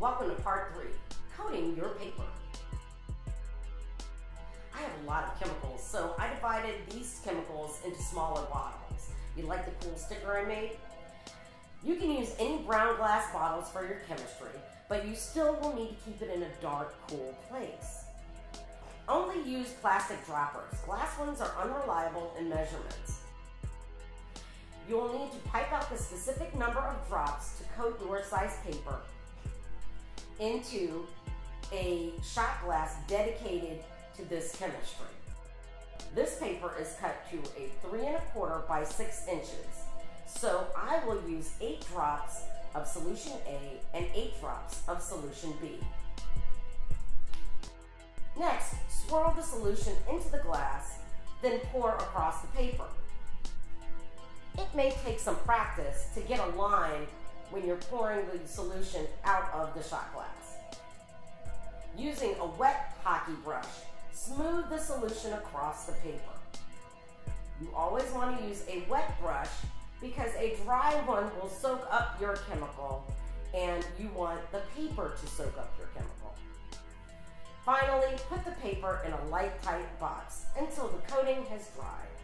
Welcome to part three, coating your paper. I have a lot of chemicals, so I divided these chemicals into smaller bottles. You like the cool sticker I made? You can use any brown glass bottles for your chemistry, but you still will need to keep it in a dark, cool place. Only use plastic droppers. Glass ones are unreliable in measurements. You will need to pipe out the specific number of drops to coat your size paper into a shot glass dedicated to this chemistry. This paper is cut to a three and a quarter by six inches. So I will use eight drops of solution A and eight drops of solution B. Next, swirl the solution into the glass, then pour across the paper. It may take some practice to get a line when you're pouring the solution out of the shot glass. Using a wet hake brush, smooth the solution across the paper. You always want to use a wet brush because a dry one will soak up your chemical and you want the paper to soak up your chemical. Finally, put the paper in a light tight box until the coating has dried.